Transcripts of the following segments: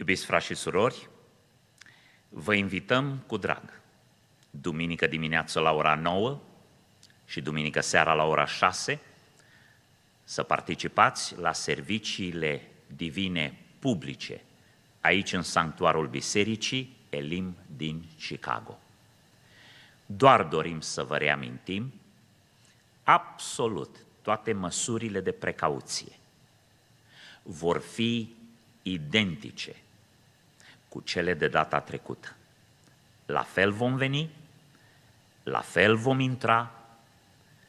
Iubiți frați și surori, vă invităm cu drag, duminică dimineață la ora 9 și duminică seara la ora 6, să participați la serviciile divine publice, aici în sanctuarul Bisericii Elim din Chicago. Doar dorim să vă reamintim absolut toate măsurile de precauție vor fi identice cu cele de data trecută. La fel vom veni, la fel vom intra,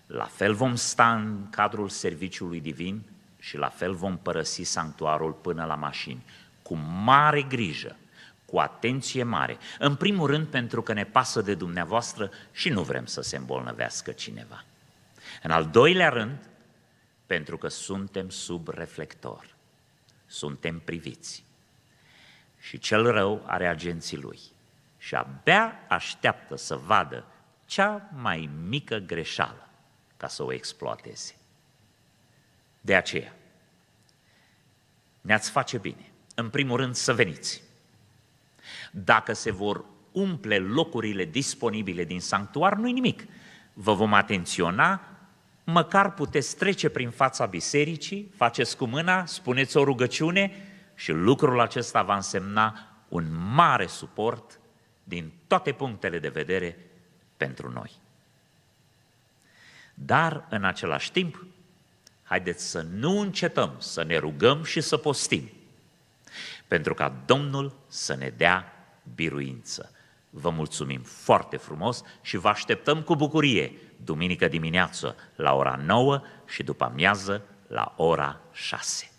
la fel vom sta în cadrul serviciului divin și la fel vom părăsi sanctuarul până la mașini, cu mare grijă, cu atenție mare. În primul rând pentru că ne pasă de dumneavoastră și nu vrem să se îmbolnăvească cineva. În al doilea rând, pentru că suntem sub reflector, suntem priviți. Și cel rău are agenții lui și abia așteaptă să vadă cea mai mică greșeală ca să o exploateze. De aceea, ne-ați face bine, în primul rând, să veniți. Dacă se vor umple locurile disponibile din sanctuar, nu-i nimic. Vă vom atenționa, măcar puteți trece prin fața bisericii, faceți cu mâna, spuneți o rugăciune și lucrul acesta va însemna un mare suport din toate punctele de vedere pentru noi. Dar, în același timp, haideți să nu încetăm să ne rugăm și să postim, pentru ca Domnul să ne dea biruință. Vă mulțumim foarte frumos și vă așteptăm cu bucurie duminică dimineață la ora 9 și după amiază la ora 6.